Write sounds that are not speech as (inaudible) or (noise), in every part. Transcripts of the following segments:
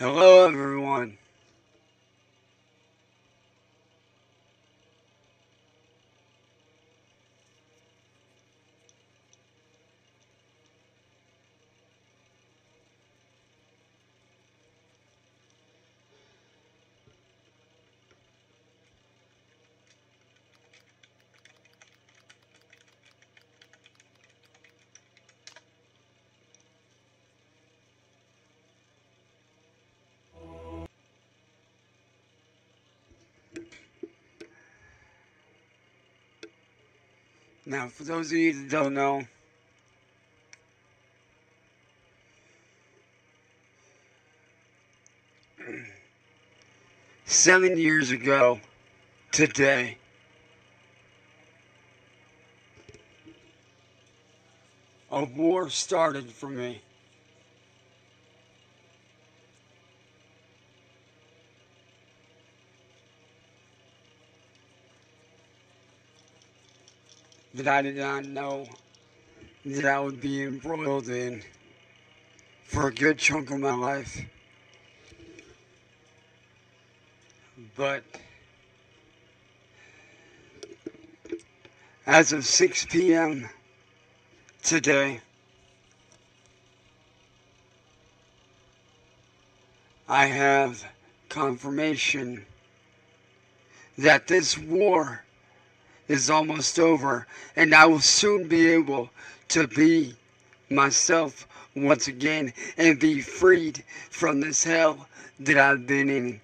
Hello, everyone. Now, for those of you that don't know, seven years ago today, a war started for me. That I did not know that I would be embroiled in for a good chunk of my life. But as of 6 p.m. today, I have confirmation that this war is almost over, and I will soon be able to be myself once again and be freed from this hell that I've been in.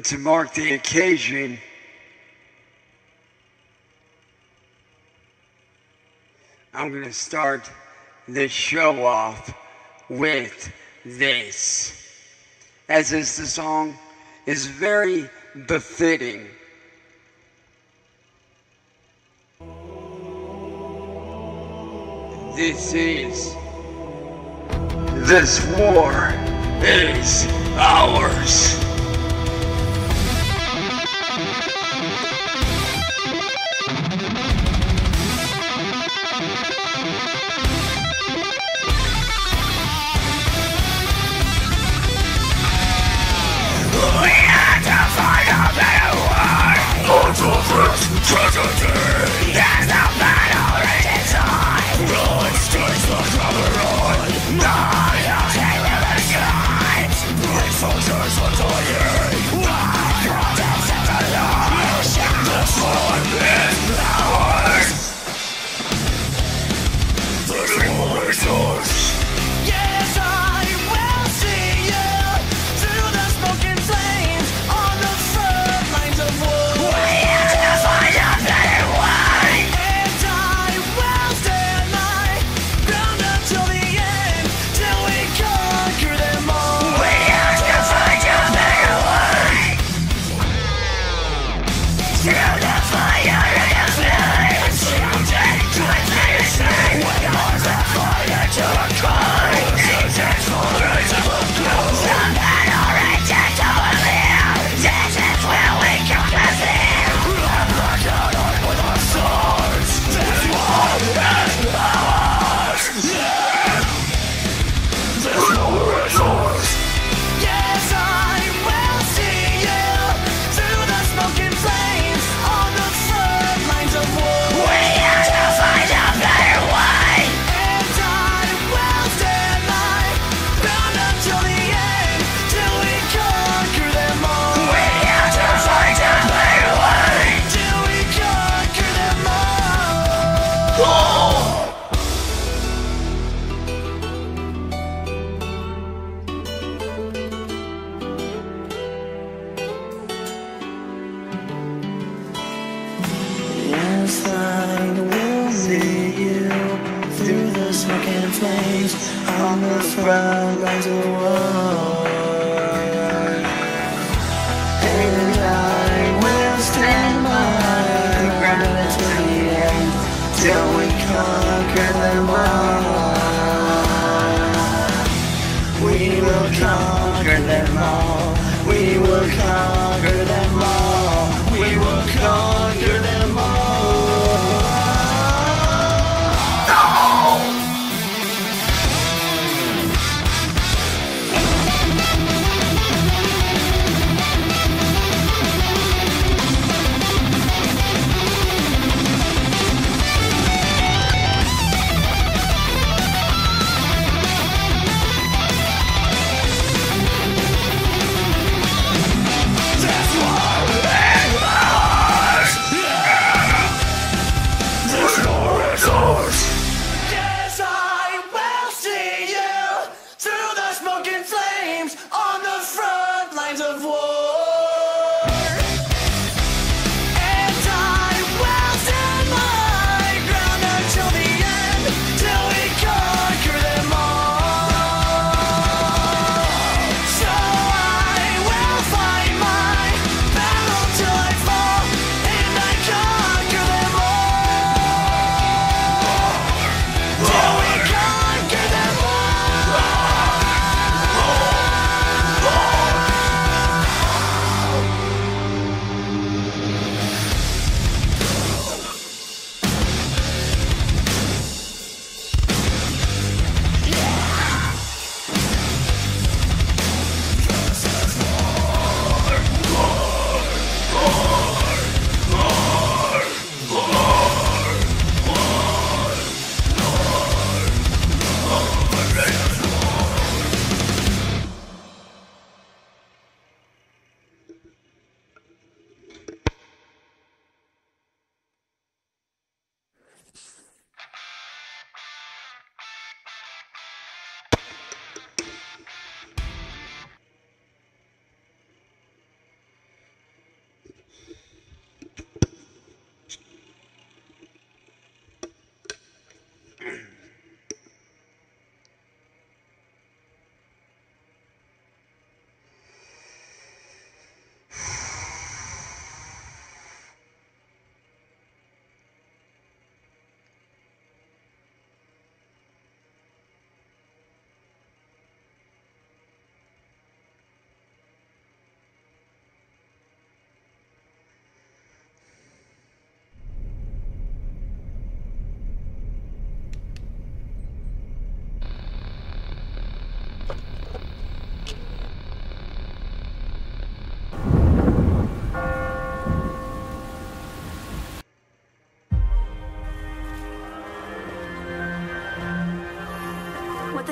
And to mark the occasion, I'm going to start the show off with this. As is the song is very befitting. This is this war is ours.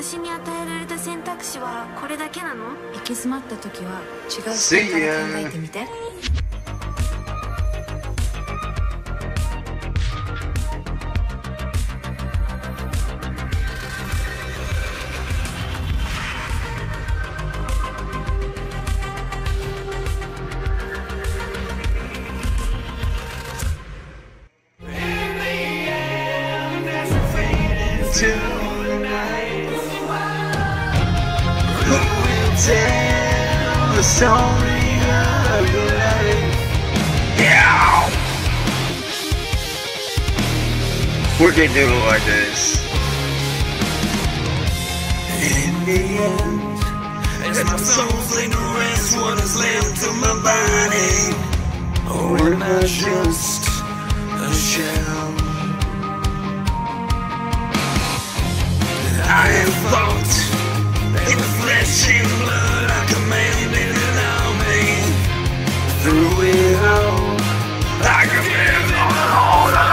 私に与えられた選択肢はこれだけなの?」行き詰まった時は違う See 視点から考えてみて to We're gonna do it like this. In the end, as my soul's laid to rest, what is left of my body? Oh, or am I just a shell? I am in the flesh and blood. I. Through it all, I command all of the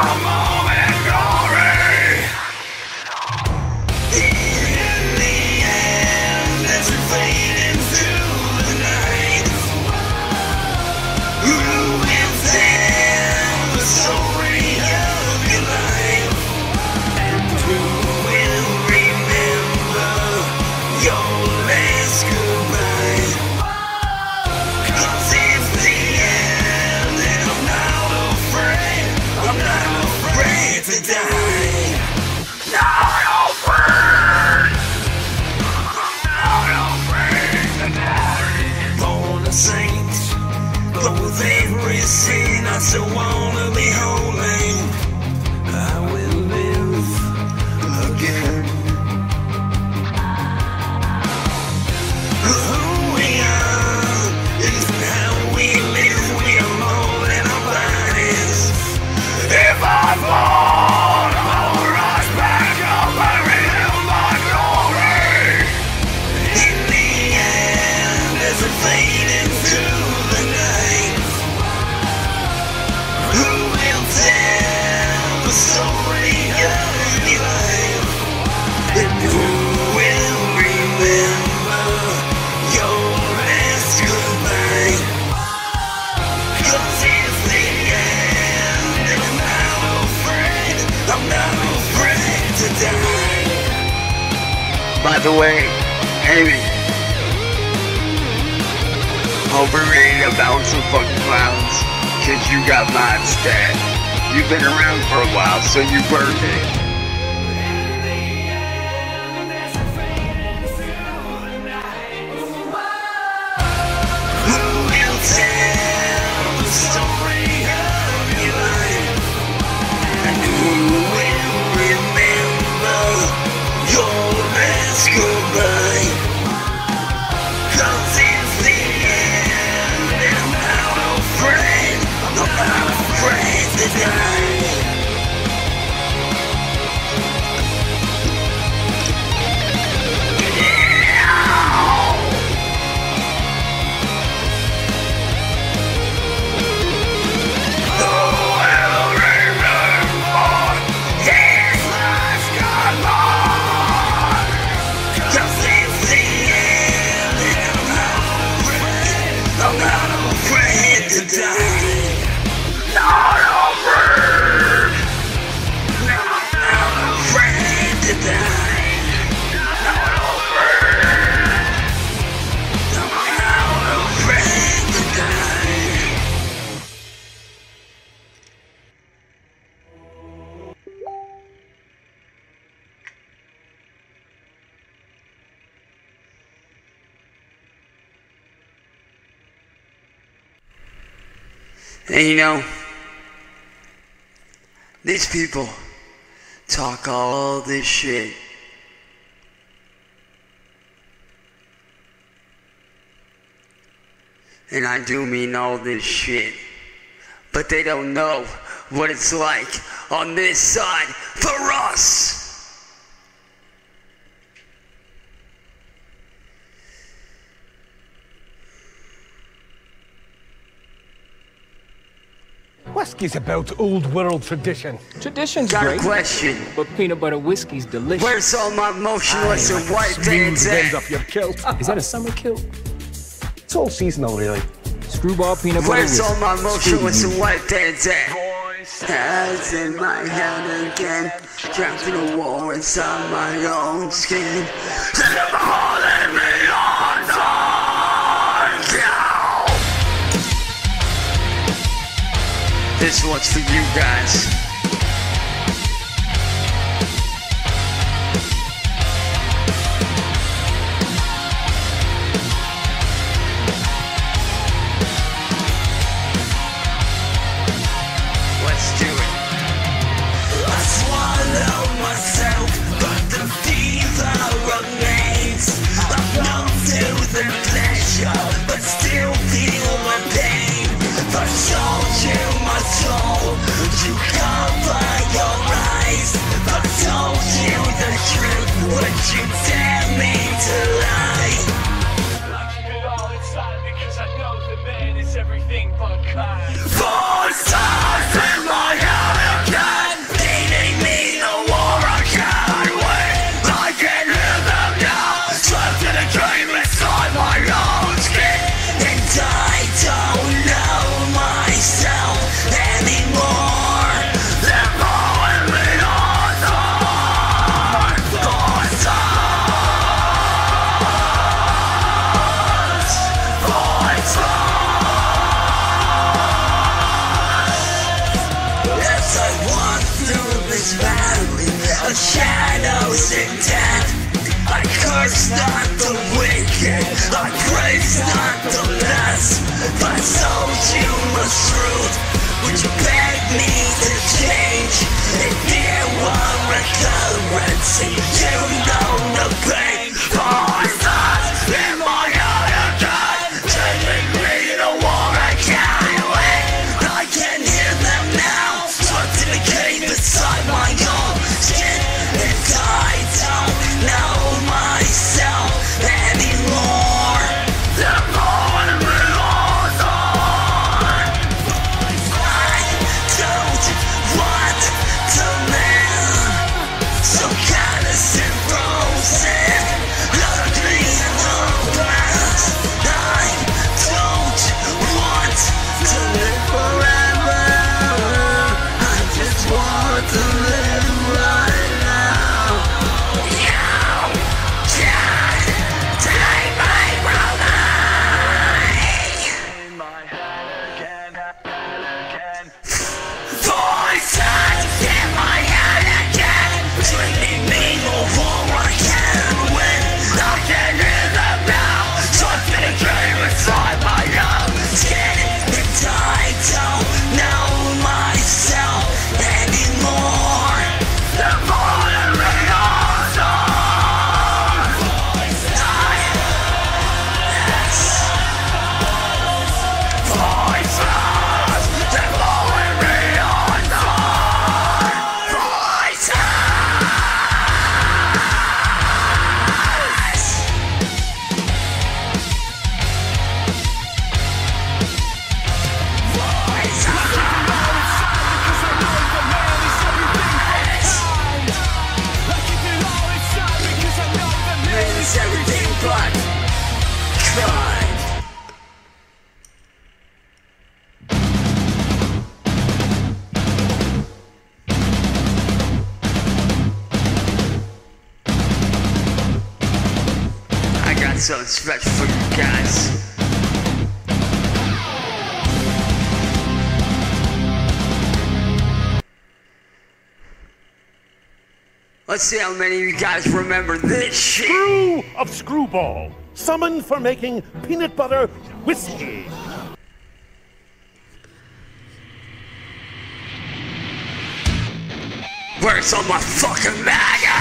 clowns, cause you got mine stat. You've been around for a while, so you burned it. And you know, these people talk all this shit. And I do mean all this shit. But they don't know what it's like on this side for us. Whiskey's about old world tradition. Tradition's Got a great, question. but peanut butter whiskey's delicious. Where's all my Motionless in White Smooth bands wind at? up your kilt. (laughs) Is that a summer kilt? It's all seasonal, really. Screwball peanut butter Where's whiskey. all my Motionless in White bands at? Hands in my hand again, trapped in a war inside my own skin. This one's for you guys. You cover your eyes. I told you the truth, would you dare me to lie? it all inside because I know the man is everything but kind. You my truth, would you beg me to change? If there were a currency, you know so it's right for you guys. Let's see how many of you guys remember this shit. Screw of Screwball, summoned for making peanut butter whiskey. Where's all my fucking MAGA?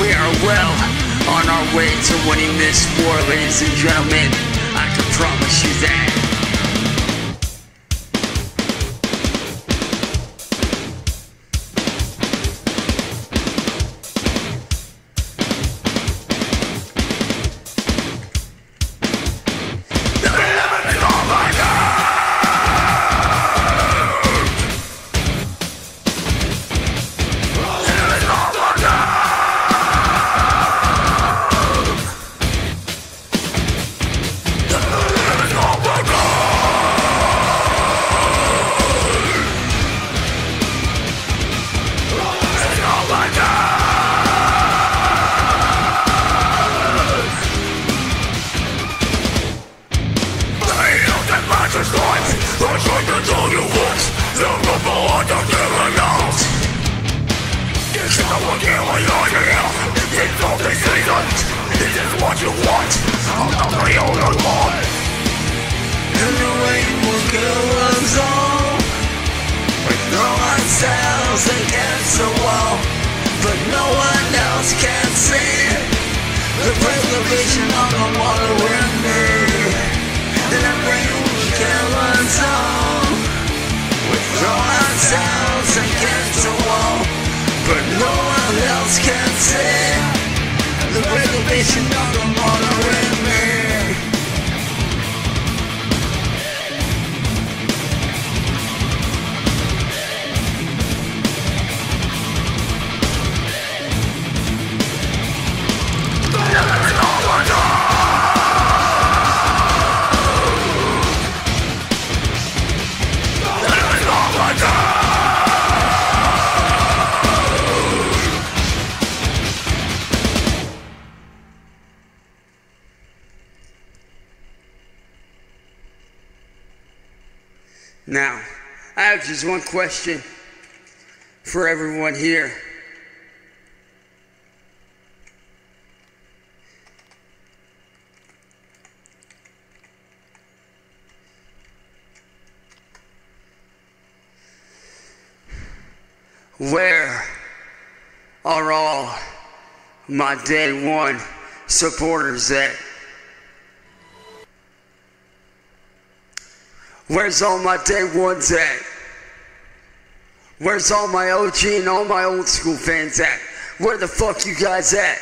We are well on our way to winning this war, ladies and gentlemen. I can promise you that. Just one question for everyone here. Where are all my day one supporters at? Where's all my day ones at? Where's all my OG and all my old school fans at? Where the fuck you guys at?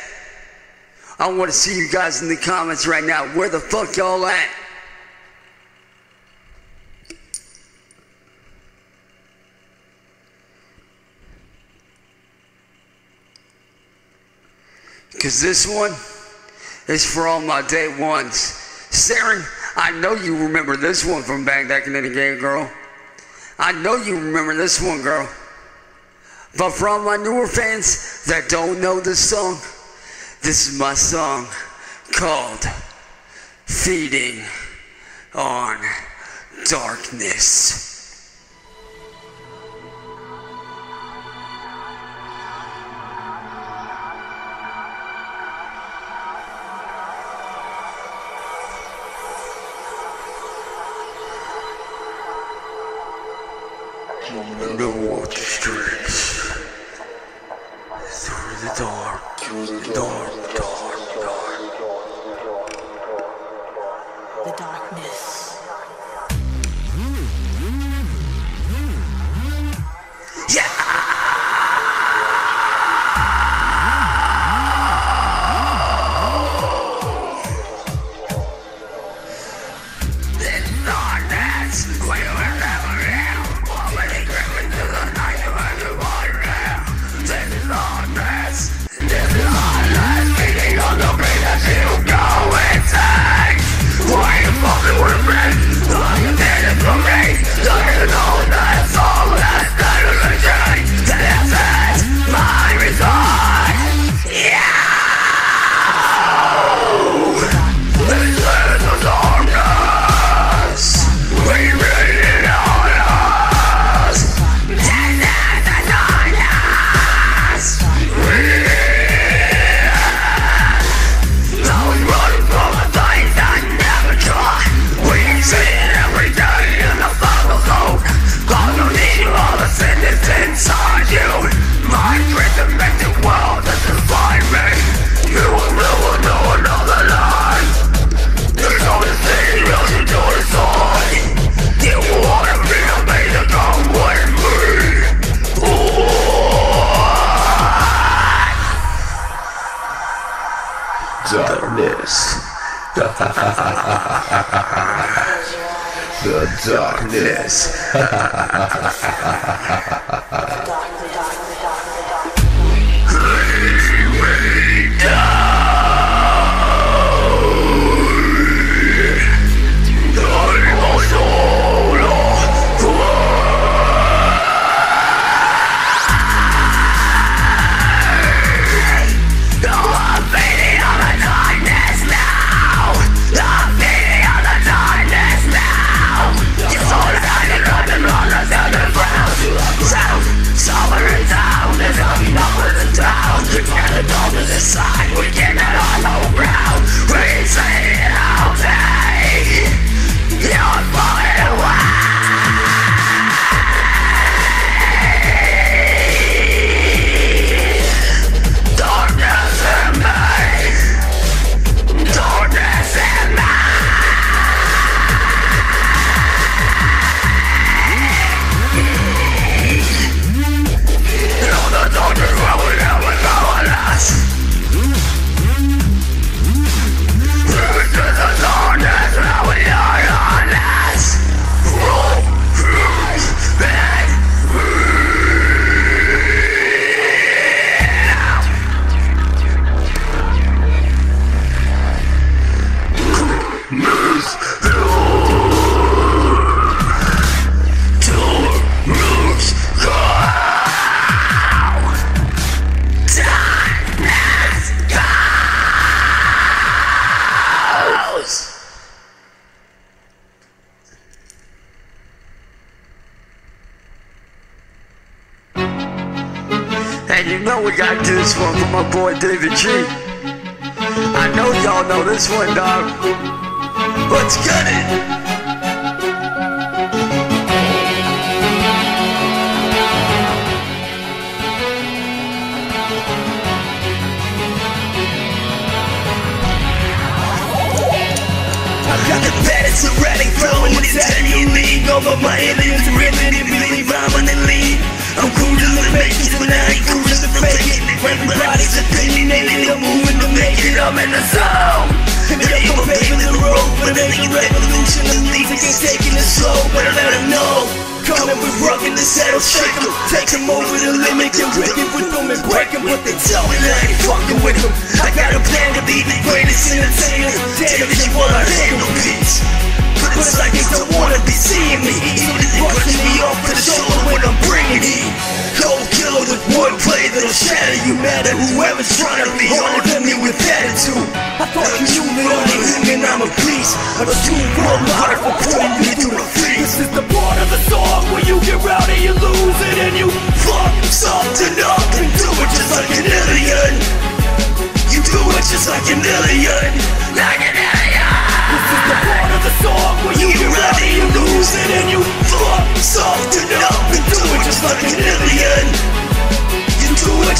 I want to see you guys in the comments right now. Where the fuck y'all at? Because this one is for all my day ones. Saren, I know you remember this one from back back in the game, girl. I know you remember this one, girl. But for all my newer fans that don't know this song, this is my song called Feeding on Darkness.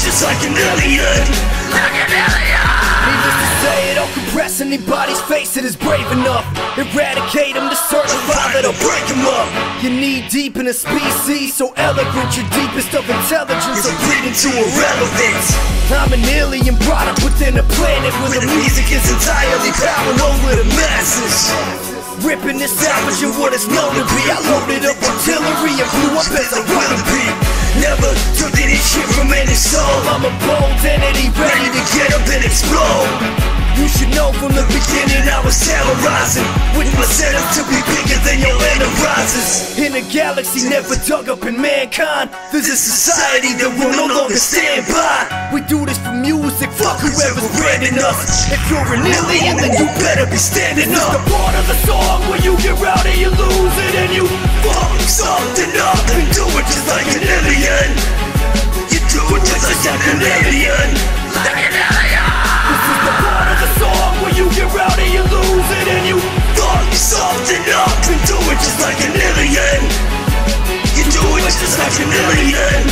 Just like an alien. Like an alien. Needless to say, it don't compress anybody's face that is brave enough. Eradicate them to certify that'll break them up. You're knee deep in a species so elegant, your deepest of intelligence will bleed into irrelevance. I'm an alien brought up within a planet where the music is entirely powering over the masses. Ripping this salvaging what it's known to be. I loaded up artillery and blew up as I wanna be. Never took any shit from any soul. I'm a bold entity ready to get up and explode. You should know from the beginning I was terrorizing. With my setup to be bigger than your enterprises. In a galaxy never dug up in mankind There's a society that will no longer stand by. We do this for music, fuck whoever's branding us. If you're an alien then you better be standing up. The part of the song where you get rowdy, you lose it And you fuck something up and do it just like an alien. You do it just like an alien. Like an alien you get rowdy, you lose it, and you fuck something up and do it just like an alien. You do it just. Like an alien.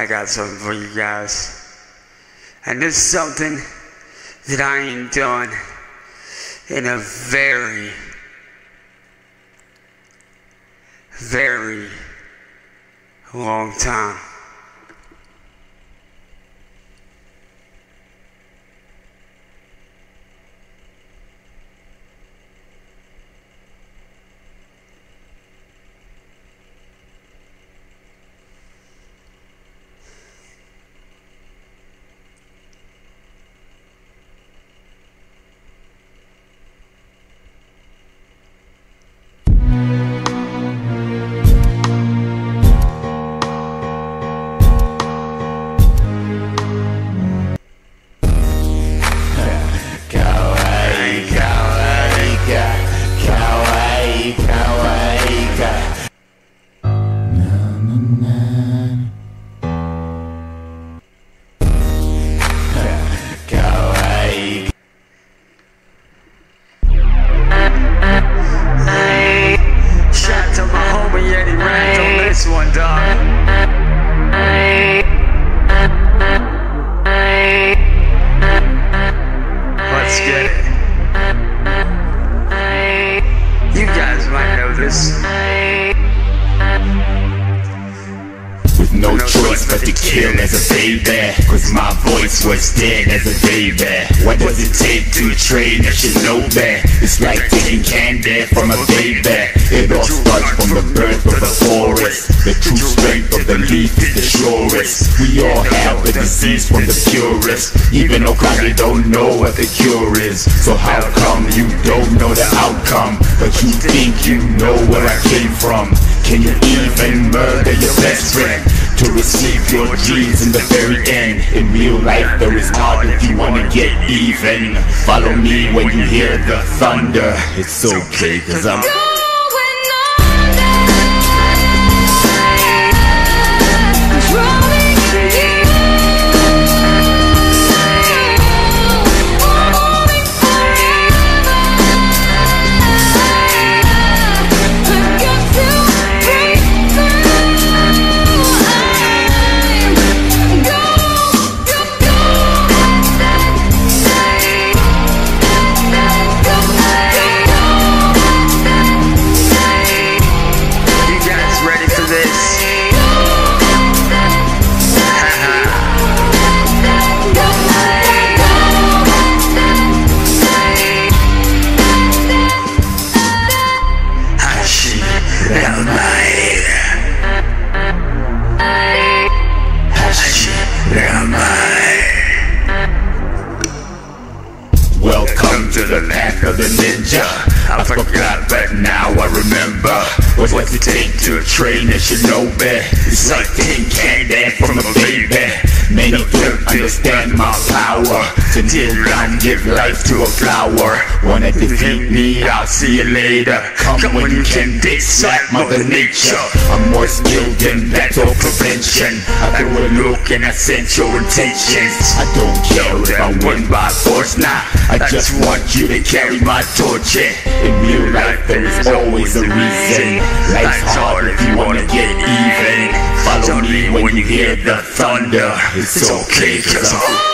I got something for you guys. And this is something that I ain't done in a very, very long time. Dreams in the very end. In real life, there is not if you wanna get even. Follow me when you hear the thunder. It's okay, cause I'm. Does it take to train a shinobi. It's like taking candy from a baby. Many don't understand my power. Kneel down, give life to a flower. Wanna defeat me? I'll see you later. Come when you can slap Mother Nature. I'm more skilled in battle prevention. I a look and I sense your intentions. I don't care if I win by force, nah. I just want you to carry my torch. yeah. In real life, there is always a reason. Life's hard if you wanna get even. Follow me when you hear the thunder. It's okay, cause I'm.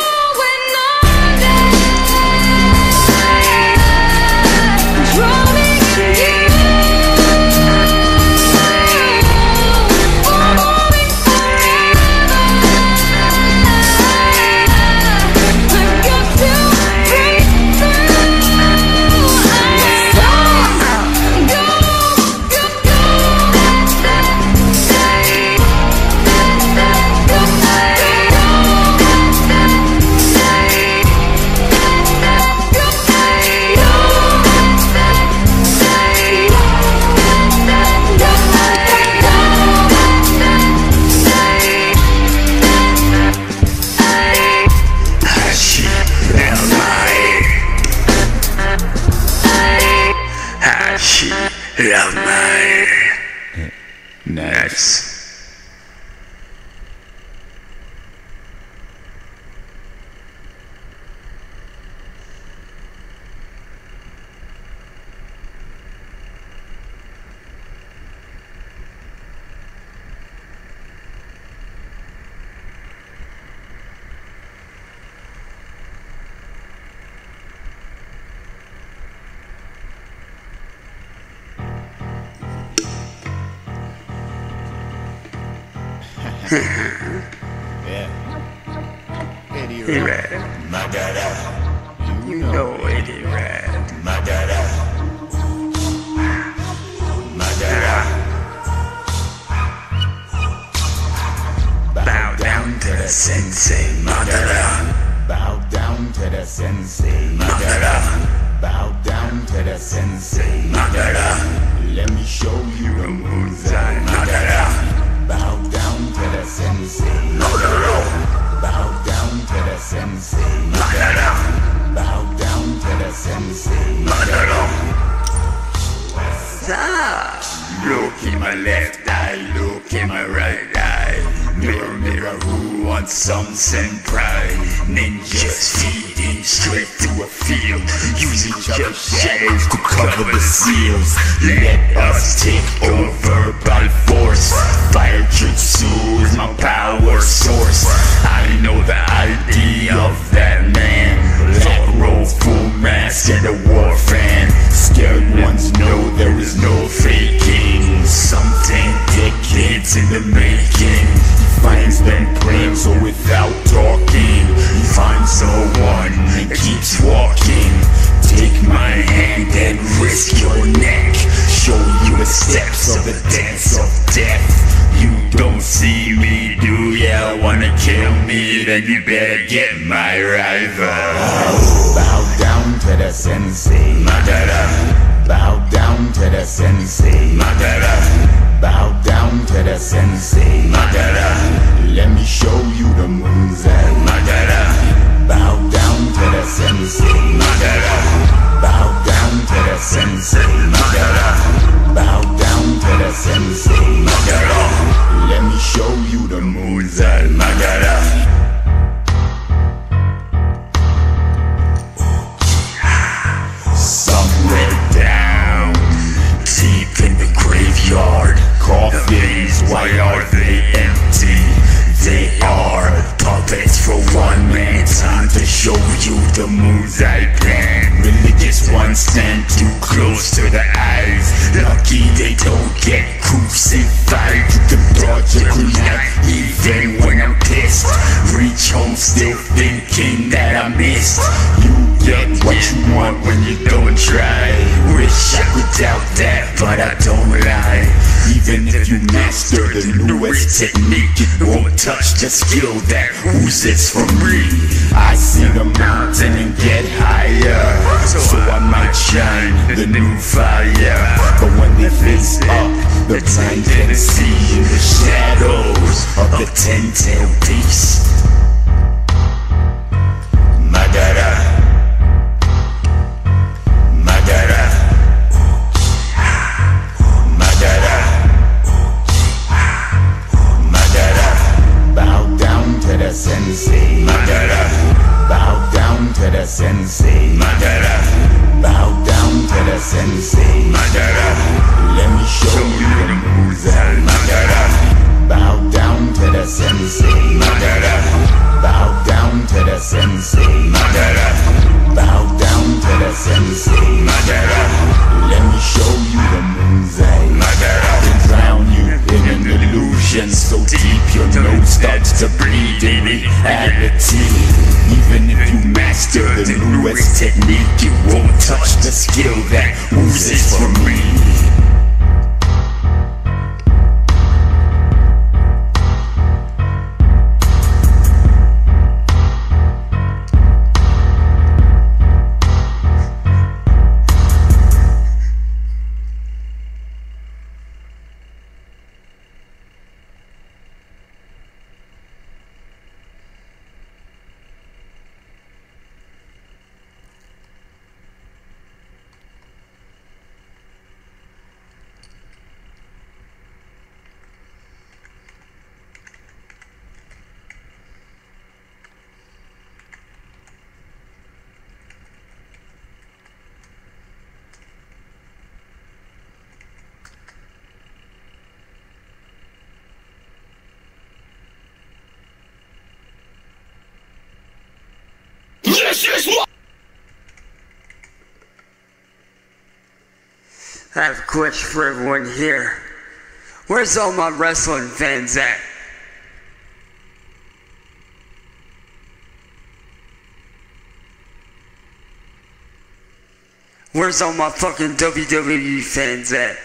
you better get my rifle. It's technique, you won't touch the skill that quick for everyone here. Where's all my wrestling fans at? Where's all my fucking WWE fans at?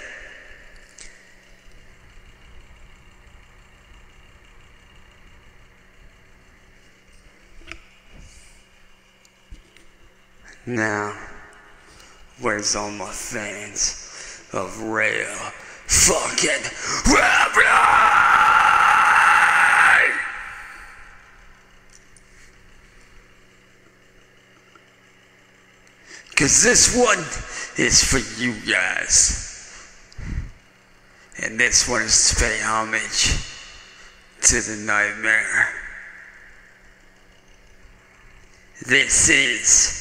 Now, where's all my fans? of real fucking rap Cause this one is for you guys. And this one is to pay homage to the nightmare. This is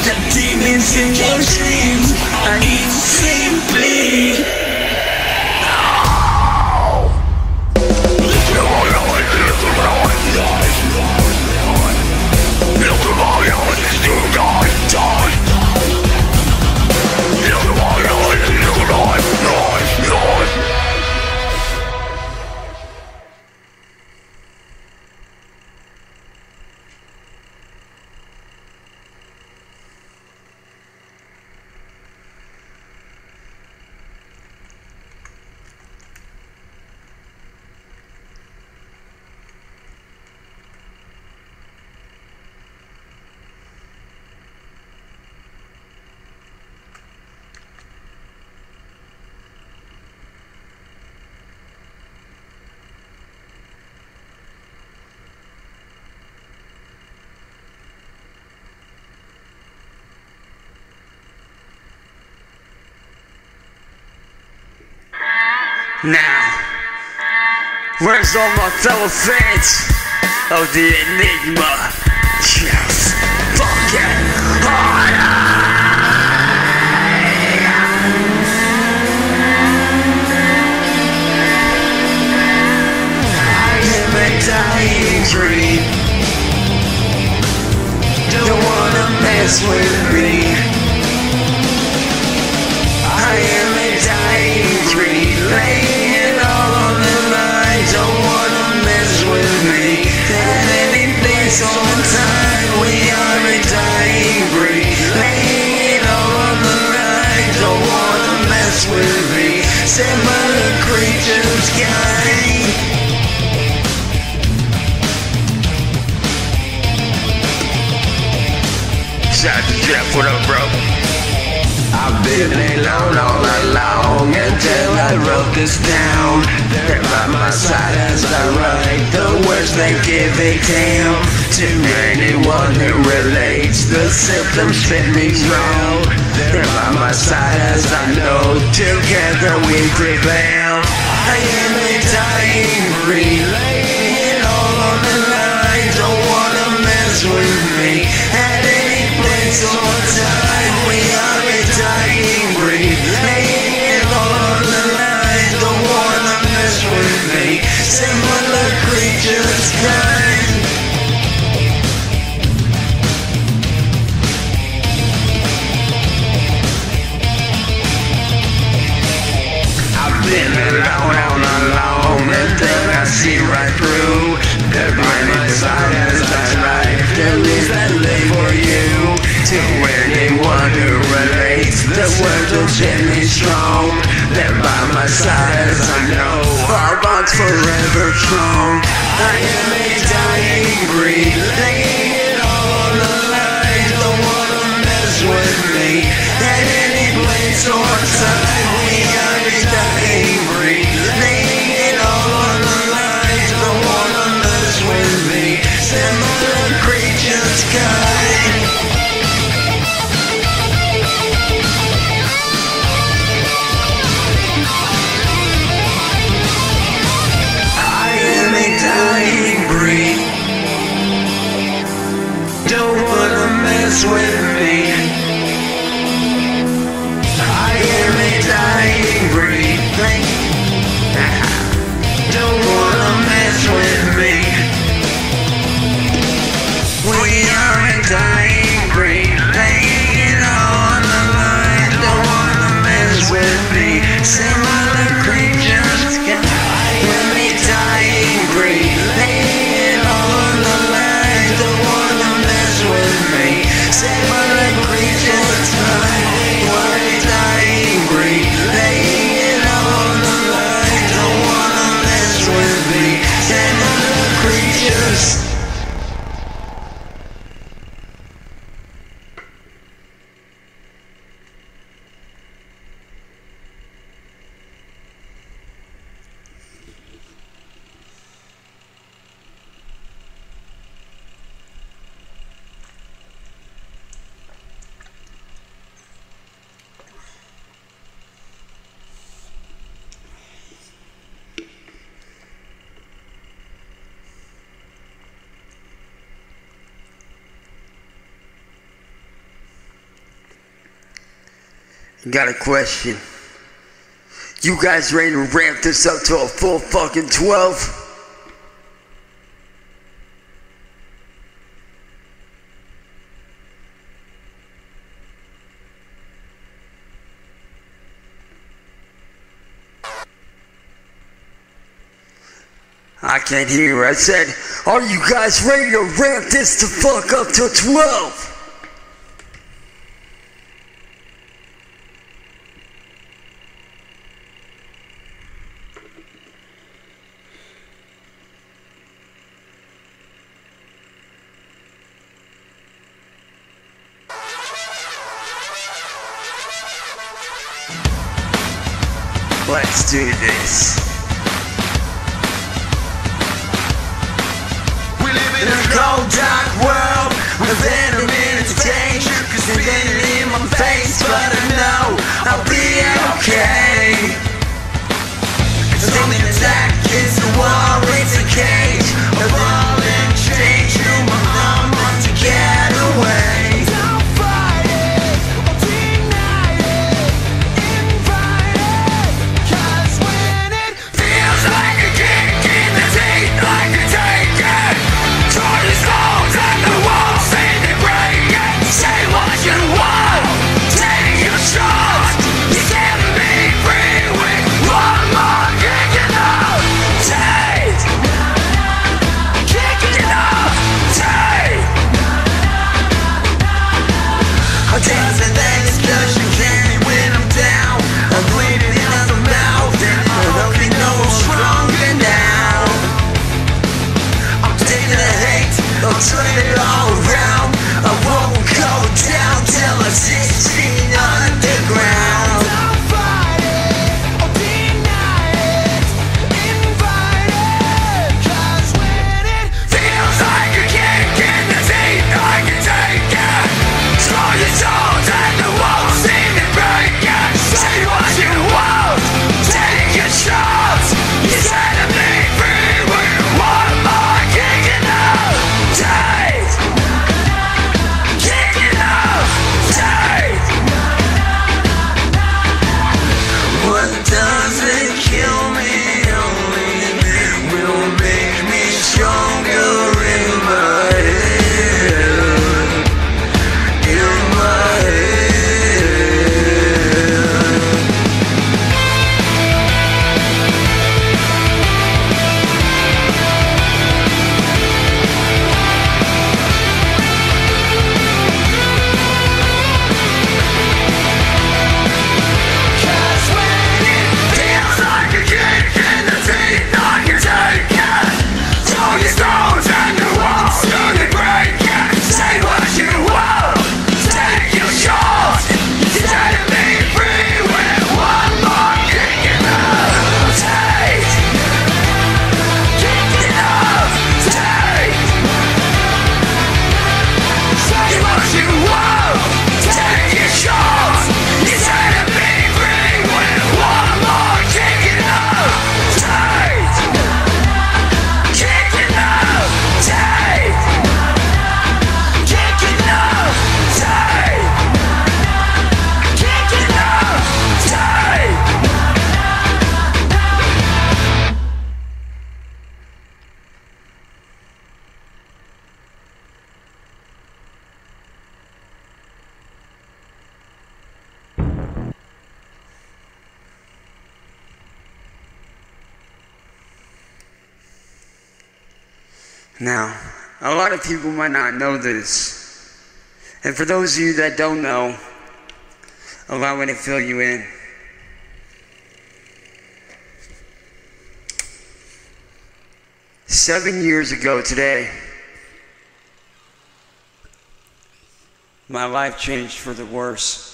The demons in your dreams I eat, where's all my fellow fans of the Enigma? Just fucking a dying dream. Don't wanna mess with me on time We are a dying breed. The Don't wanna mess with creatures Shout to Jeff, what up, bro? I've been alone all along until I wrote this down. They're by my side as I write the words they give a damn to anyone who relates. The symptoms fit me wrong. They're by my side as I know together we prevail. I am a dying laying all on the line. Don't wanna mess with me at place or time. We are a dying breed, it all. Don't wanna mess with me. Similar creatures kind. I've been alone I see right through. They're by my side as I. There is that lay for you. To anyone who relates, the world will me strong. They're by my side as I know. Our bonds forever strong. I am a dying breed. Laying it all on the line. Don't wanna mess with me. At any place or time, Got a question. You guys ready to ramp this up to a full fucking 12? I can't hear you. I said, are you guys ready to ramp this the fuck up to 12? Of people might not know this. And for those of you that don't know, allow me to fill you in. Seven years ago today, my life changed for the worse.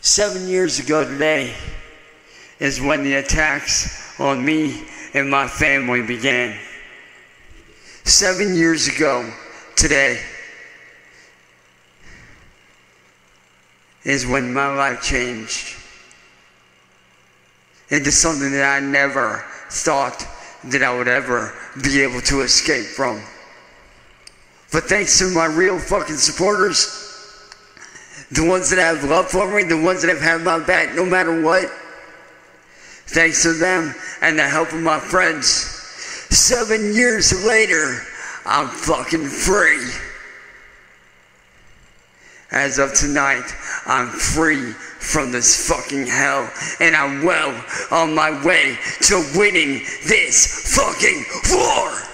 Seven years ago today is when the attacks on me and my family began. Seven years ago today is when my life changed into something that I never thought that I would ever be able to escape from. But thanks to my real fucking supporters, the ones that have love for me, the ones that have had my back no matter what. Thanks to them and the help of my friends, seven years later, I'm fucking free. As of tonight, I'm free from this fucking hell, and I'm well on my way to winning this fucking war.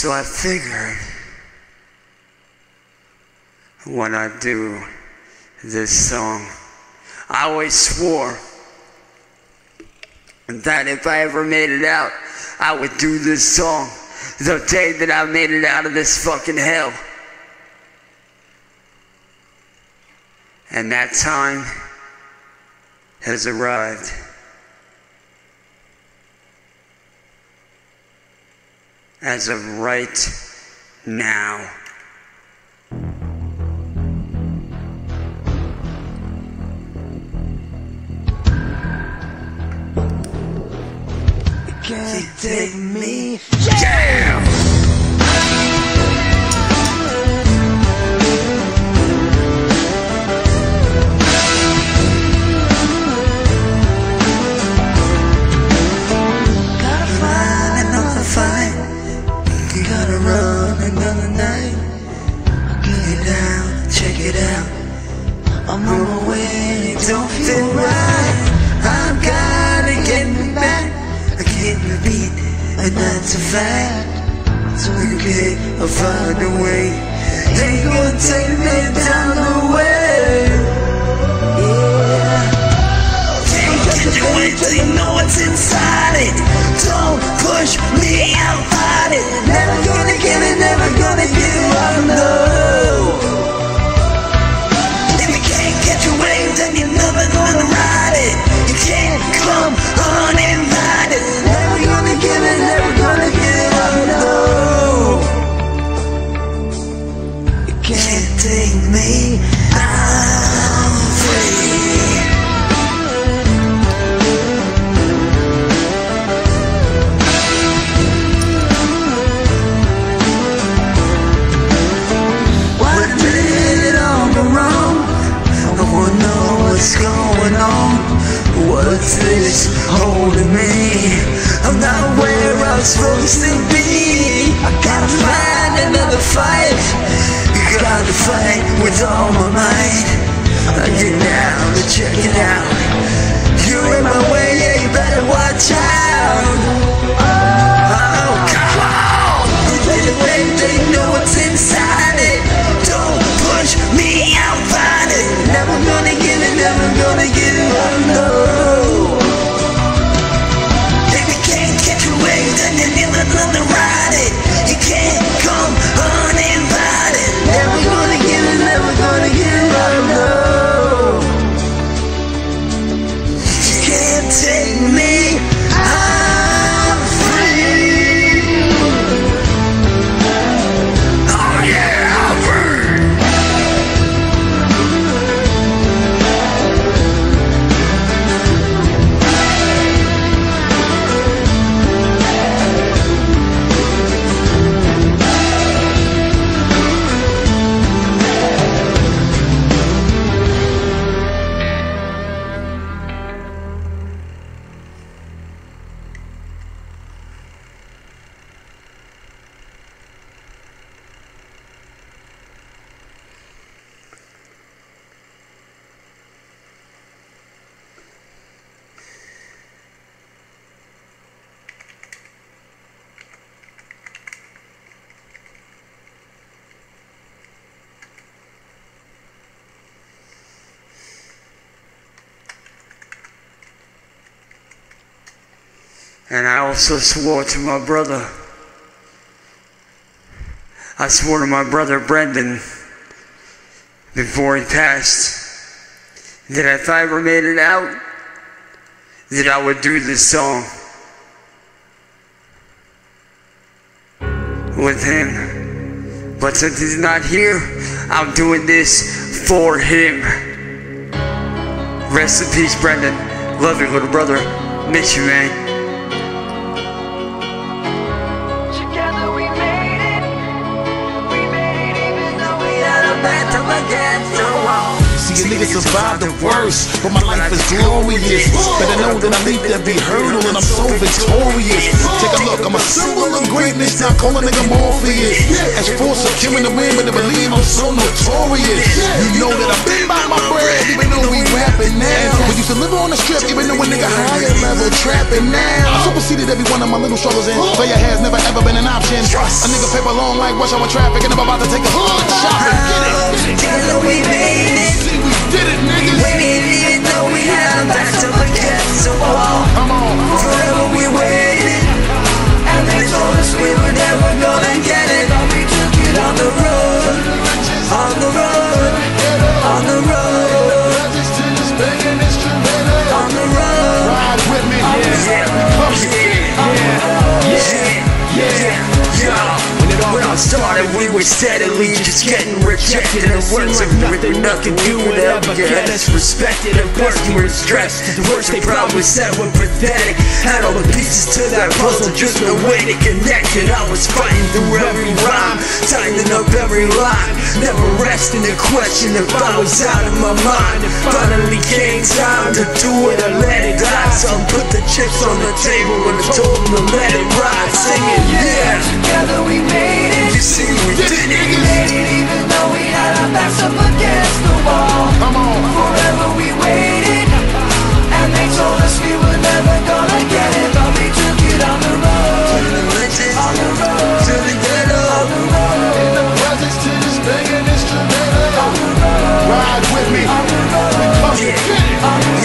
So I figured when I do this song, I always swore that if I ever made it out, I would do this song the day that I made it out of this fucking hell. And that time has arrived. As of right now. Can't take me. It feel right. I've gotta get me back. I can't repeat, and that's a fact. It's okay, I'll find a way. Ain't gonna take me down the way. Yeah. Can't get you you know what's inside it. Don't push me, I'll fight it. Never gonna give it, never gonna give up, no. Holding me? I'm not where I'm supposed to be. I gotta find another fight. You Gotta fight with all my might. I get to check it out. Also swore to my brother. I swore to my brother Brendan before he passed that if I ever made it out, that I would do this song with him. But since he's not here, I'm doing this for him. Rest in peace, Brendan. Love your little brother. Miss you, man. See, a nigga survived the worst, but my life is glorious. Better know that I leaped every hurdle and I'm so victorious. Take a look, I'm a symbol of greatness. Now call a nigga Morpheus. As force of killing the wind, but to believe I'm so notorious. You know that I've been by my bread, even though we rapping now. We used to live on the strip, even though a nigga higher level trapping now. I superseded every one of my little struggles and failure has never ever been an option. A nigga paper long like rush hour traffic and I'm about to take a hood. Get it? Together we made it. Did it, niggas. We it even though we had a battle against the wall. Come on. Forever we waited. And they told us we were never gonna get it. But we took it on the road. On the road. Started, we steadily just getting rejected. And the words of nothing, nothing do would ever get us respected. At first, we were stressed. The worst they probably said were pathetic. Had all the pieces to that puzzle, just no way to connect it. I was fighting through every rhyme, tightening up every line. Never resting to question if I was out of my mind. It finally came time to do it or let it die. So I put the chips on the table and I told them to let it ride. Singing, yeah. Together we made it. You see, we even though we had our backs up against the wall. Come on. Forever we waited. And they told us we were never gonna get it. But we took it on the road. On the road. To the. On the road. On the road. Ride with me. The the Yeah,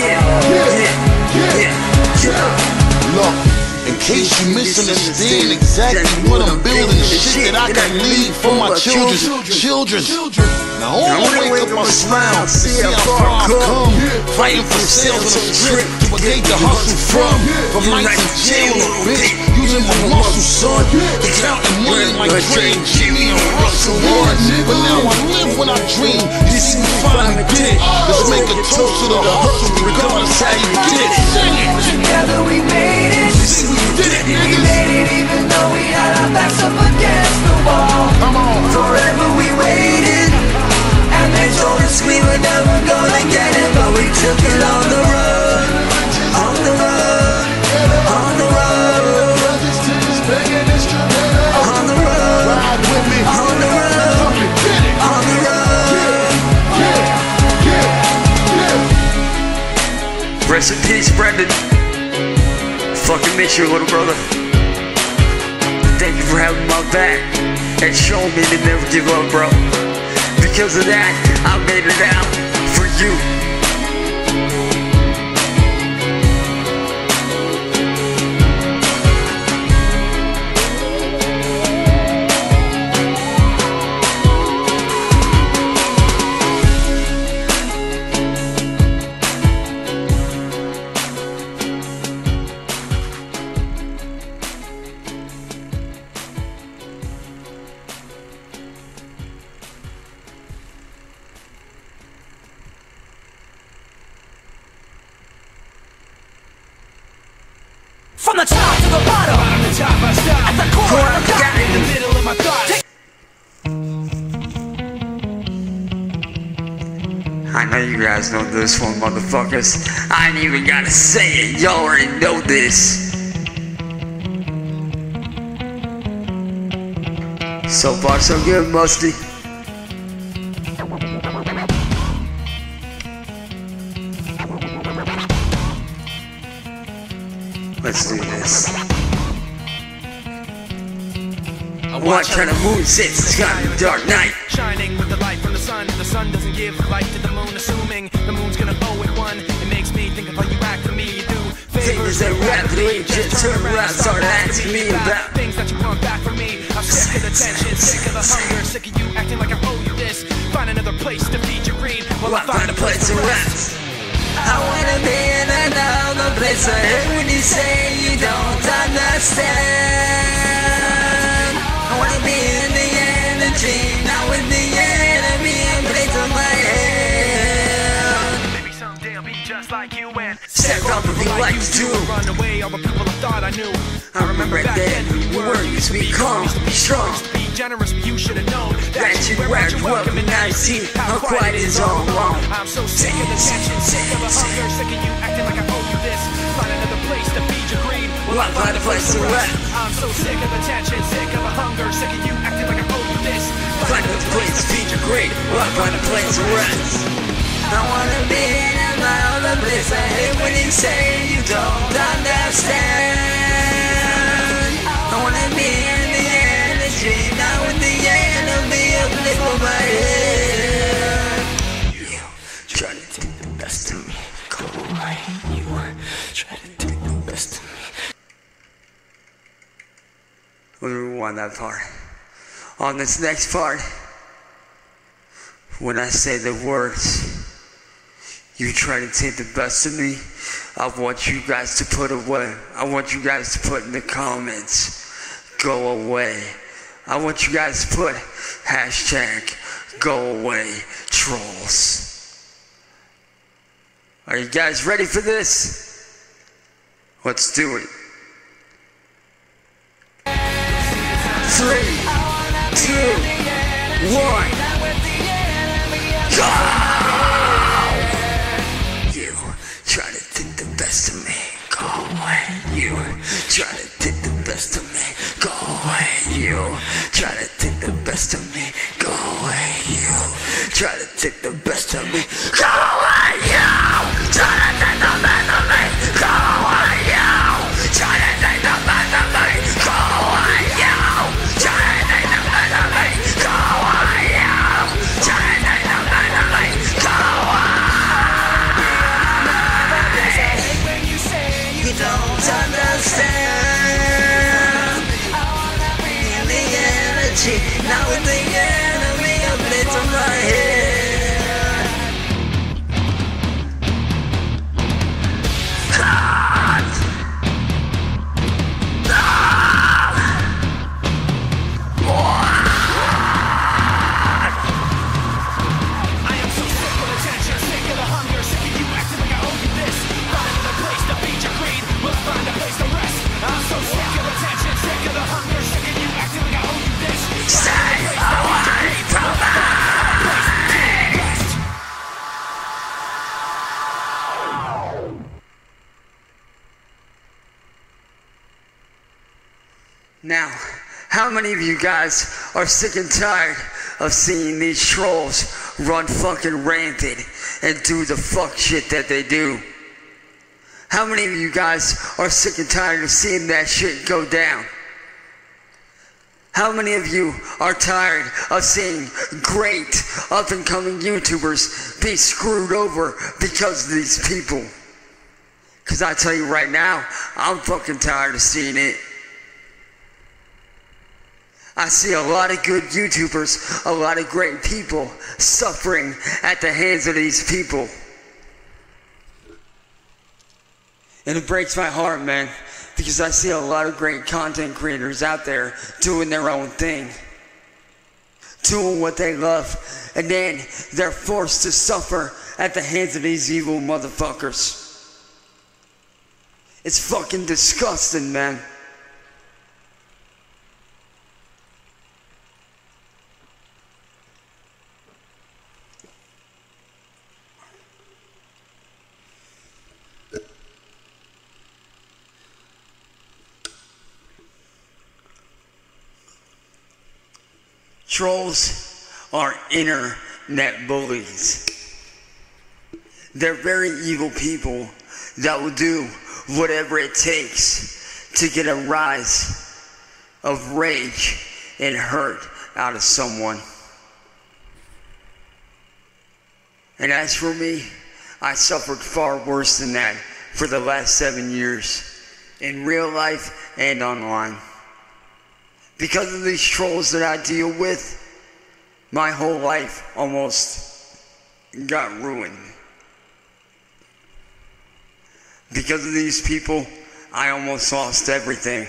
yeah, yeah, yeah. Look, in case you misunderstand exactly what I'm building, the shit that I can leave for my children. Children. Now all the wake up my smile, see how far I've come. Fighting for sales on the strip to a gate to hustle from. From nights in jail, little bitch, using my muscle, son. To counting money my Dre, Jimmy, and Russell One. But now I live when I dream. You see, we finally did it. Let's make a toast to the hustle, regardless how you did it. Sing it. Together we made it. See, we did it, We made it even though we had our backs up against the wall. Come on. Forever we waited. And they told us we were never gonna get it. But we took it on the road. On the road. On the road. On the road. Ride with me. On the road. Come and get it. On the road. Rest in peace, Brendan. Fucking miss you, little brother. Thank you for having my back and showing me to never give up, bro. Because of that, I made it out for you. You guys know this one, motherfuckers. I ain't even gotta say it. Y'all already know this. So far, so good, Musty. Let's do this. I watch how the moon sits, it's dark night. Shining with the light from the sun. The sun doesn't give light Favors that rapidly just turn around, start asking me about. things that you want back from me. I'm sick of the tension, sick of the hunger, sick of you acting like I owe you this. Find another place to feed your greed while Well, I find a place to rest. I wanna be in another place. I hate when you say you don't understand. And be like you do. Run away, all the people I thought I knew. I remember back then you were used to be calm, be strong. Be generous, but you should have known That you were welcome and you see how quiet is all along. I'm so sick of the tension, sick of the hunger, sick of you acting like I owe you this. Find another place to feed your greed. Well, I find a place to rest. I'm so sick of the tension, sick of the hunger, sick of you acting like I owe you this. Find a place to feed your greed. Well, I find a place to rest. I wanna be in my own place. I hate when you say you don't understand. I wanna be in the energy, not with the enemy of for my head. You try to take the best of me. Go away. You try to take the best of me. We'll rewind that part. On this next part, when I say the words, you try to take the best of me, I want you guys to put away. I want you guys to put in the comments, go away. I want you guys to put hashtag go away trolls. Are you guys ready for this? Let's do it. Three, two, one, go! Try to take the best of me, go away. You try to take the best of me, go away. You try to take the best of me, go away. You try to are sick and tired of seeing these trolls run fucking rampant and do the fuck shit that they do? How many of you guys are sick and tired of seeing that shit go down? How many of you are tired of seeing great up and coming YouTubers be screwed over because of these people? Because I tell you right now, I'm fucking tired of seeing it. I see a lot of good YouTubers, a lot of great people suffering at the hands of these people. And it breaks my heart, man, because I see a lot of great content creators out there doing their own thing, doing what they love, and then they're forced to suffer at the hands of these evil motherfuckers. It's fucking disgusting, man. Trolls are internet bullies. They're very evil people that will do whatever it takes to get a rise of rage and hurt out of someone. And as for me, I suffered far worse than that for the last seven years, in real life and online. Because of these trolls that I deal with, my whole life almost got ruined. Because of these people, I almost lost everything.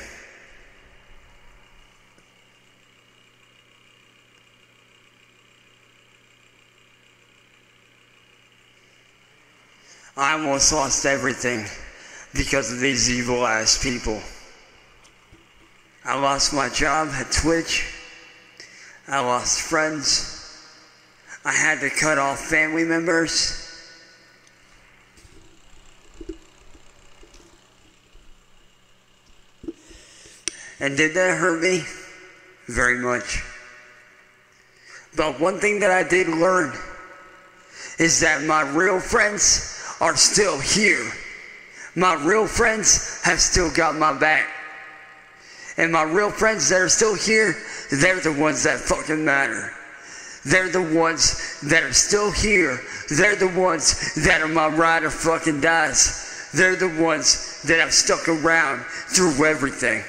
I almost lost everything because of these evil ass people. I lost my job at Twitch. I lost friends. I had to cut off family members. And did that hurt me? Very much. But one thing that I did learn is that my real friends are still here. My real friends have still got my back. And my real friends that are still here, they're the ones that fucking matter. They're the ones that are still here. They're the ones that are my ride or fucking dies. They're the ones that have stuck around through everything.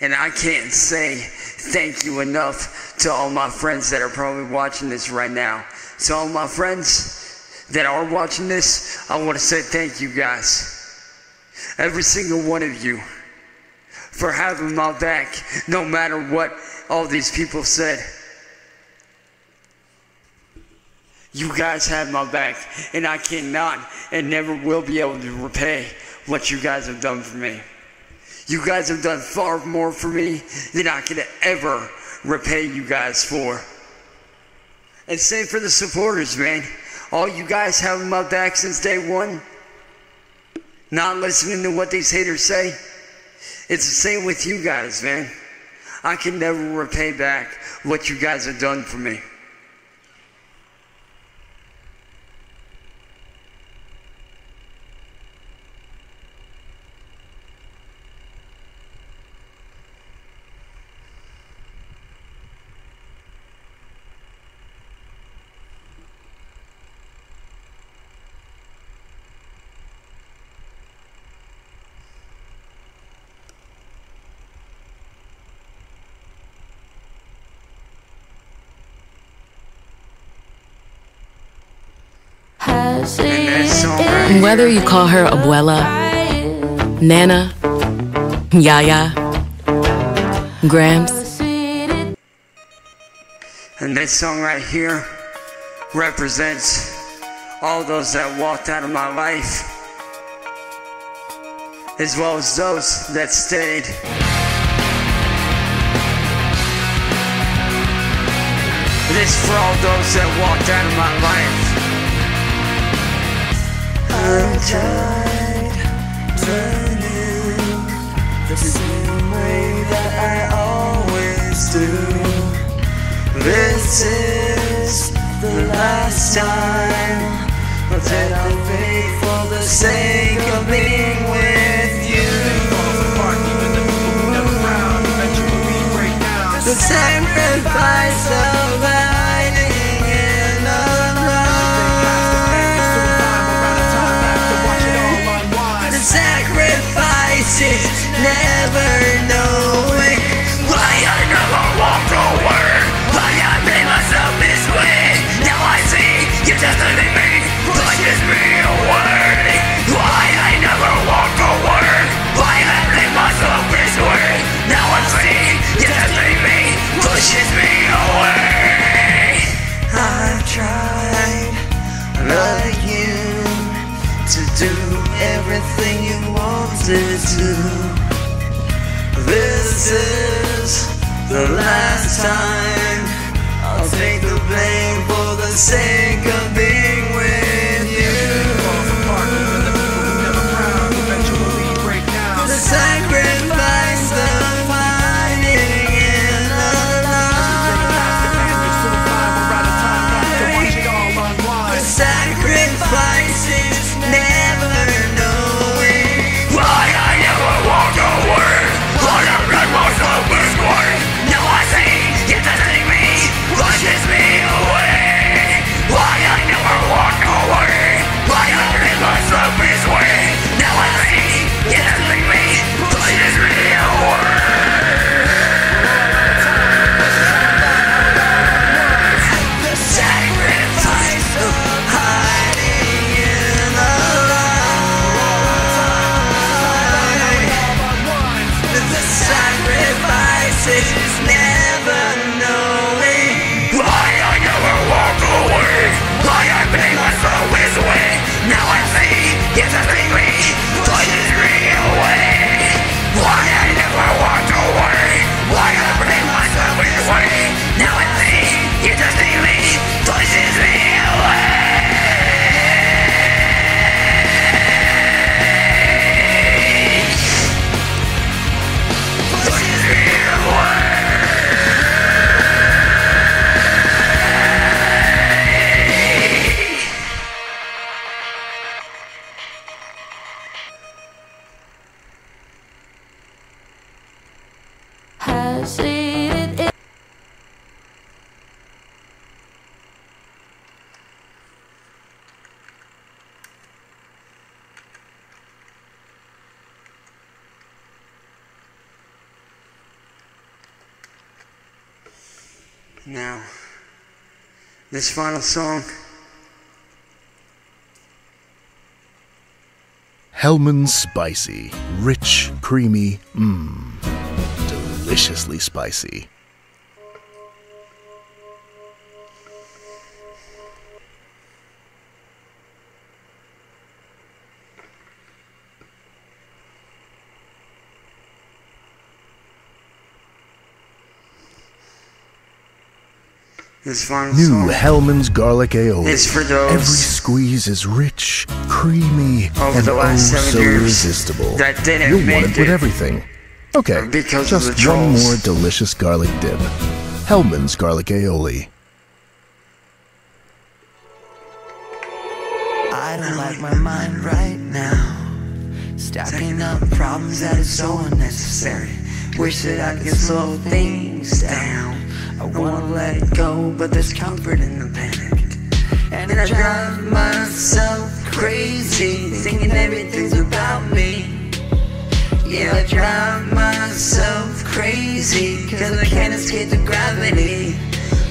And I can't say thank you enough to all my friends that are probably watching this right now. To all my friends that are watching this, I want to say thank you guys. Every single one of you for having my back no matter what all these people said. You guys have my back, and I cannot and never will be able to repay what you guys have done for me. You guys have done far more for me than I could ever repay you guys for. And same for the supporters, man. All you guys having my back since day one, not listening to what these haters say. It's the same with you guys, man. I can never repay back what you guys have done for me. Whether you call her Abuela, Nana, Yaya, Gramps, And this song right here represents all those that walked out of my life, as well as those that stayed. This for all those that walked out of my life. Tried turning the same way that I always do. This is the last time that I pay for the sake of being with you. The never knowing why I never walked away. Why I made myself this way. Now I see you just leaving me, pushes me away. Why I never walked away. Why I made myself this way. Now I see you just leave me, pushes me away. I tried like you to do everything you wanted to. This is the last time I'll take the blame for the sake of Now, this final song, Hellmann's Spicy. Rich, creamy, mmm. Deliciously spicy. This final New song Hellmann's Garlic Aioli. is for those Every squeeze is rich, creamy, Over and the last oh seven so years irresistible. that didn't You'll make want it with everything. Okay, because just the one trolls. more delicious garlic dip. Hellmann's Garlic Aioli. I don't like my mind right now. Stacking up problems that is so unnecessary. Wish that I could slow things down. I wanna let it go, but there's comfort in the panic. And then I drive myself crazy, thinking everything's about me. Yeah, I drive myself crazy, cause I can't escape the gravity.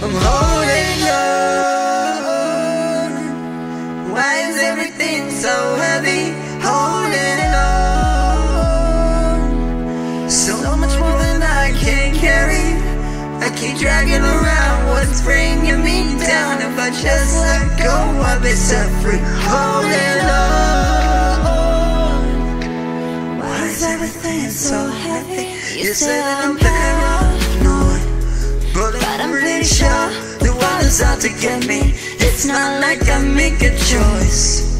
I'm holding on. Why is everything so heavy? Holding on. Keep dragging around what's bringing me down. If I just let go, I'll be set free. Holding on. Why is everything so heavy? You said that I'm paranoid, but I'm pretty sure the world is out to get me. It's not like I make a choice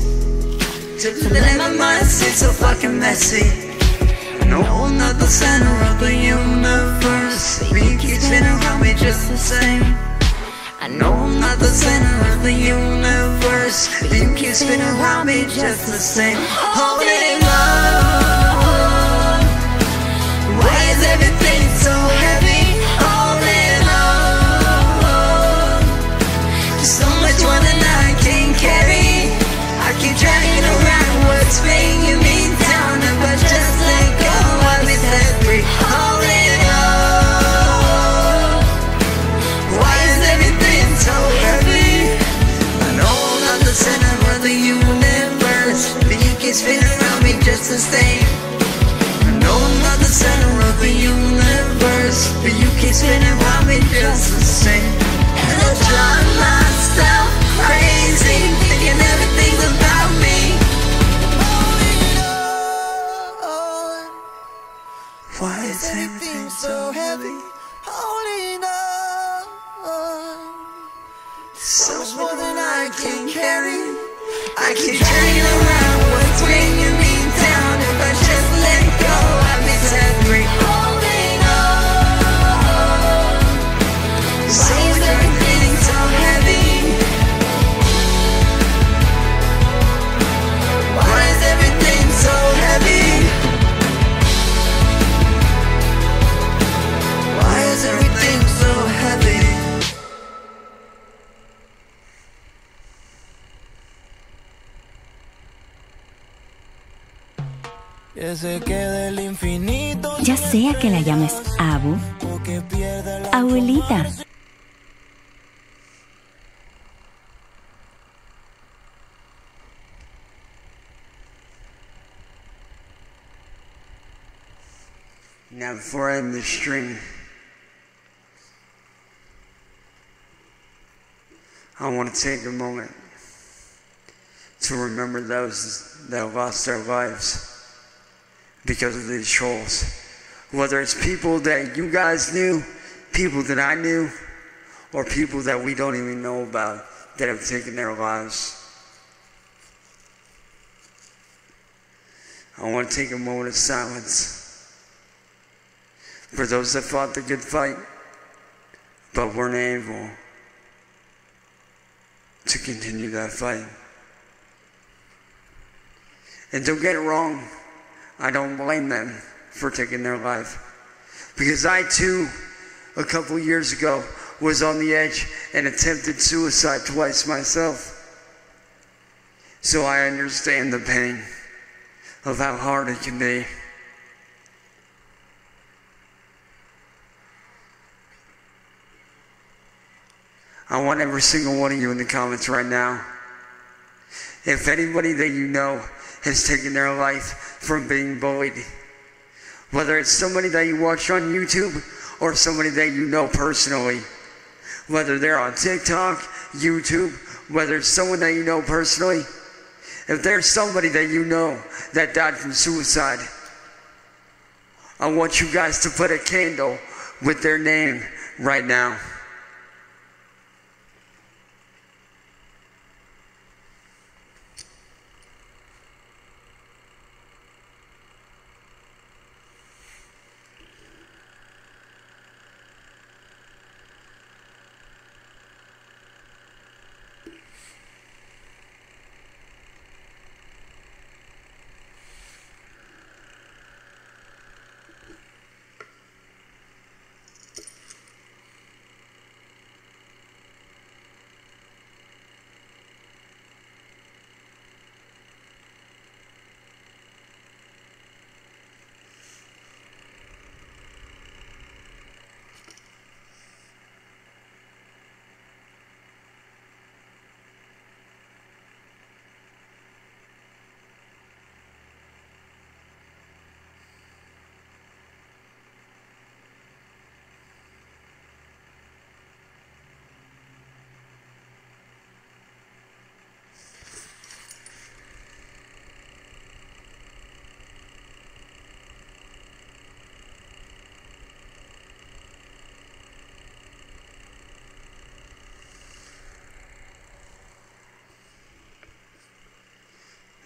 to let my mind stay so fucking messy. I'm not the center of the universe. You keep spinning around me just the same. I know I'm not the center of the universe. You keep spinning around me just the same. Holding on. Why is everything Ya sea que la llames Abu, abuelita, Now, before I end the stream, I want to take a moment to remember those that lost their lives because of these trolls. Whether it's people that you guys knew, people that I knew, or people that we don't even know about that have taken their lives. I want to take a moment of silence for those that fought the good fight but weren't able to continue that fight. And don't get it wrong, I don't blame them for taking their life. Because I too, a couple years ago, was on the edge and attempted suicide twice myself. So I understand the pain of how hard it can be. I want every single one of you in the comments right now. If anybody that you know has taken their life from being bullied, whether it's somebody that you watch on YouTube or somebody that you know personally, whether they're on TikTok, YouTube, whether it's someone that you know personally, if there's somebody that you know that died from suicide, I want you guys to put a candle with their name right now.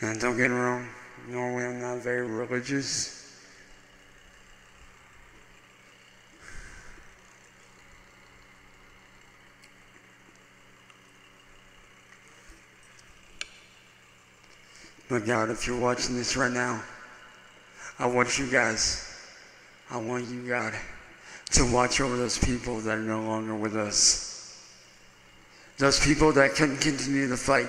And don't get me wrong, normally I'm not very religious. But God, if you're watching this right now, I want you guys, I want you, God, to watch over those people that are no longer with us. Those people that couldn't continue the fight.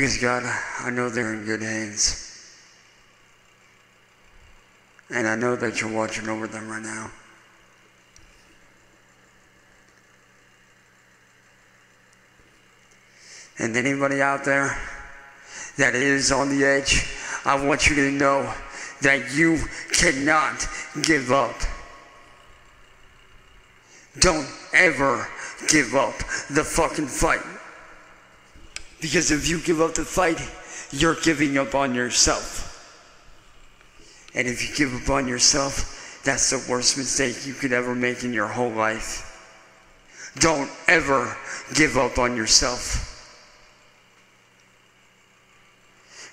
Because God, I know they're in good hands. And I know that you're watching over them right now. And anybody out there that is on the edge, I want you to know that you cannot give up. Don't ever give up the fucking fight. Because if you give up the fight, you're giving up on yourself. And if you give up on yourself, that's the worst mistake you could ever make in your whole life. Don't ever give up on yourself.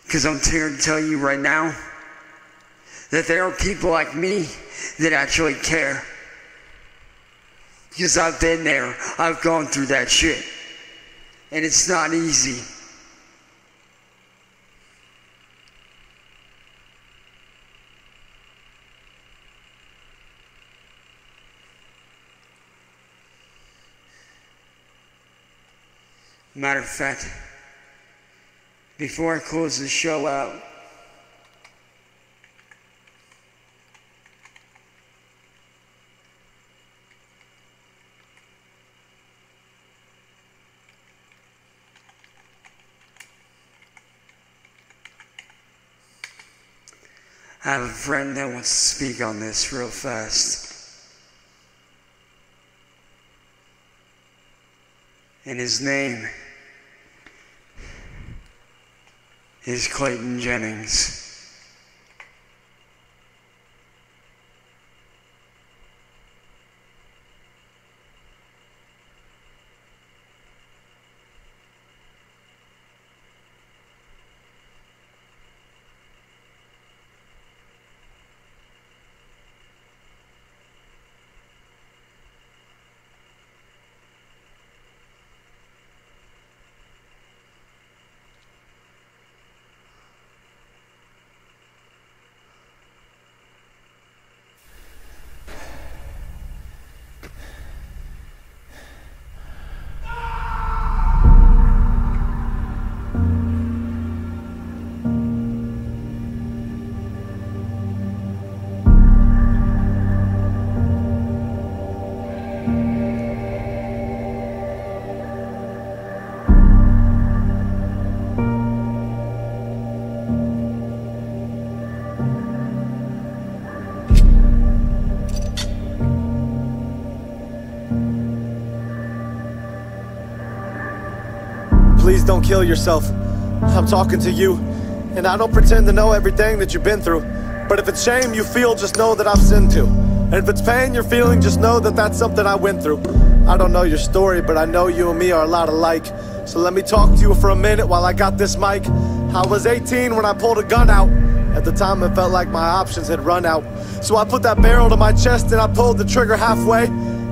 Because I'm here to tell you right now that there are people like me that actually care. Because I've been there, I've gone through that shit. And it's not easy. Matter of fact, before I close the show out, I have a friend that wants to speak on this real fast. And his name is Clayton Jennings. Don't kill yourself. I'm talking to you, and I don't pretend to know everything that you've been through. But if it's shame you feel, just know that I've sinned too. And if it's pain you're feeling, just know that that's something I went through. I don't know your story, but I know you and me are a lot alike. So let me talk to you for a minute while I got this mic. I was 18 when I pulled a gun out. At the time, it felt like my options had run out. So I put that barrel to my chest and I pulled the trigger halfway.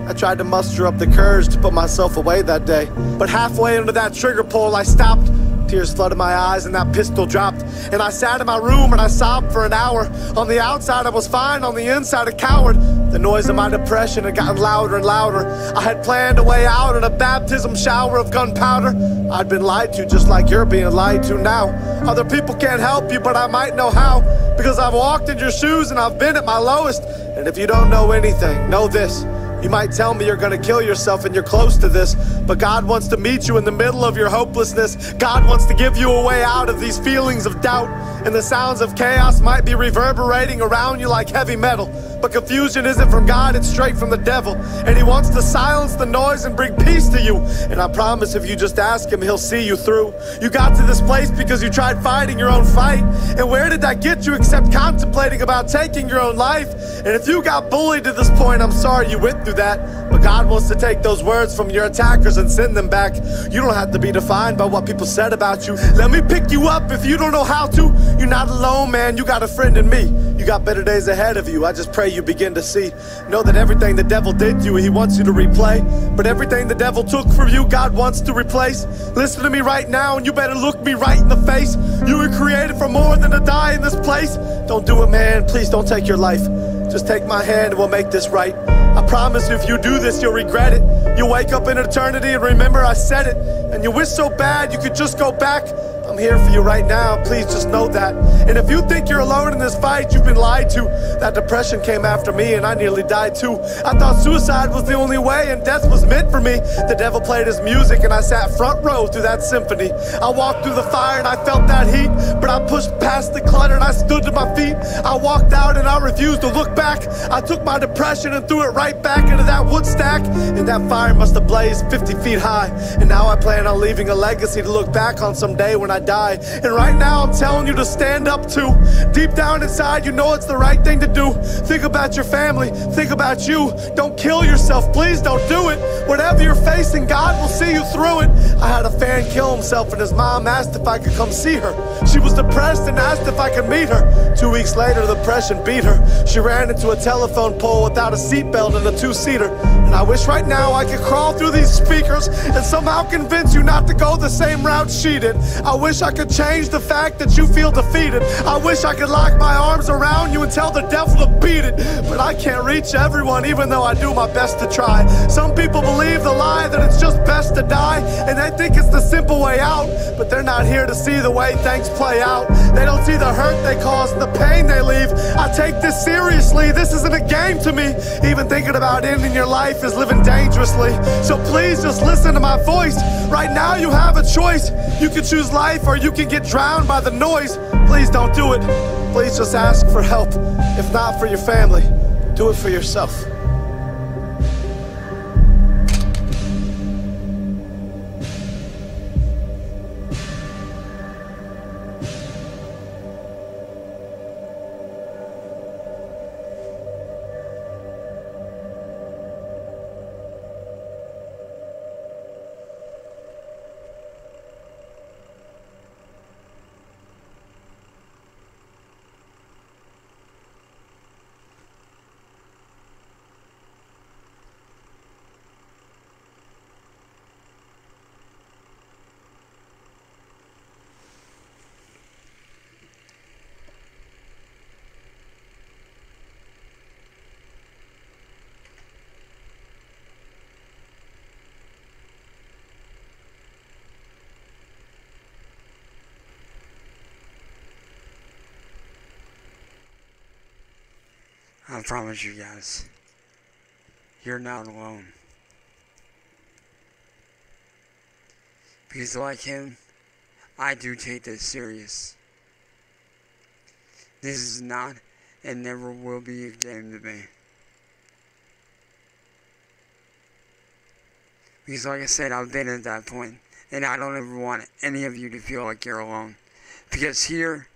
I tried to muster up the courage to put myself away that day. But halfway into that trigger pull, I stopped. Tears flooded my eyes and that pistol dropped. And I sat in my room and I sobbed for an hour. On the outside, I was fine. On the inside, a coward. The noise of my depression had gotten louder and louder. I had planned a way out in a baptism shower of gunpowder. I'd been lied to just like you're being lied to now. Other people can't help you, but I might know how. Because I've walked in your shoes and I've been at my lowest. And if you don't know anything, know this. You might tell me you're gonna kill yourself and you're close to this, but God wants to meet you in the middle of your hopelessness. God wants to give you a way out of these feelings of doubt. And the sounds of chaos might be reverberating around you like heavy metal. But confusion isn't from God, it's straight from the devil. And He wants to silence the noise and bring peace to you. And I promise if you just ask Him, He'll see you through. You got to this place because you tried fighting your own fight. And where did that get you except contemplating about taking your own life? And if you got bullied to this point, I'm sorry you went through that. But God wants to take those words from your attackers and send them back. You don't have to be defined by what people said about you. Let me pick you up if you don't know how to. You're not alone, man. You got a friend in me. You got better days ahead of you. I just pray you begin to see. Know that everything the devil did to you, he wants you to replay. But everything the devil took from you, God wants to replace. Listen to me right now, and you better look me right in the face. You were created for more than to die in this place. Don't do it, man. Please don't take your life. Just take my hand and we'll make this right. I promise if you do this, you'll regret it. You'll wake up in eternity and remember I said it. And you wish so bad you could just go back. I'm here for you right now, please just know that. And if you think you're alone in this fight, you've been lied to. That depression came after me and I nearly died too. I thought suicide was the only way and death was meant for me. The devil played his music and I sat front row through that symphony. I walked through the fire and I felt that heat, but I pushed past the clutter and I stood to my feet. I walked out and I refused to look back. I took my depression and threw it right back into that wood stack. And that fire must have blazed 50 feet high. And now I plan on leaving a legacy to look back on someday when I die. And right now I'm telling you to stand up too. Deep down inside, you know it's the right thing to do. Think about your family, think about you. Don't kill yourself, please don't do it. Whatever you're facing, God will see you through it. I had a fan kill himself, and his mom asked if I could come see her. She was depressed and asked if I could meet her. Two weeks later, the depression beat her. She ran into a telephone pole without a seatbelt and a two seater. And I wish right now I could crawl through these speakers and somehow convince you not to go the same route she did. I wish I wish I could change the fact that you feel defeated. I wish I could lock my arms around you and tell the devil to beat it. But I can't reach everyone, even though I do my best to try. Some people believe the lie that it's just best to die, and they think it's the simple way out. But they're not here to see the way things play out. They don't see the hurt they cause, the pain they leave. I take this seriously. This isn't a game to me. Even thinking about ending your life is living dangerously. So please just listen to my voice. Right now, you have a choice. You can choose life or you can get drowned by the noise. Please don't do it. Please just ask for help. If not for your family, do it for yourself. Promise you guys, you're not alone. Because like him, I do take this serious. This is not and never will be a game to me. Because like I said, I've been at that. And I don't ever want any of you to feel like you're alone. Because here,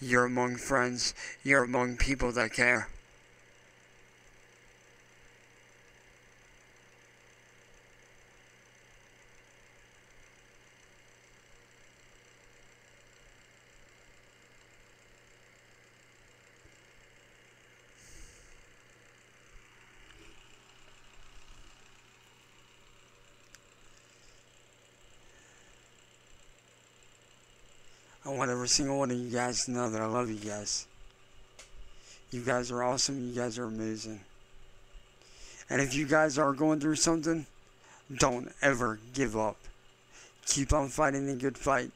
you're among friends, you're among people that care. Want every single one of you guys to know that I love you guys. You guys are awesome. You guys are amazing. And if you guys are going through something, don't ever give up. Keep on fighting the good fight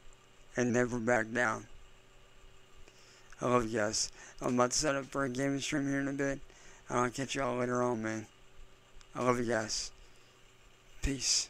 and never back down. I love you guys. I'm about to set up for a gaming stream here in a bit. I'll catch y'all later on, man. I love you guys. Peace.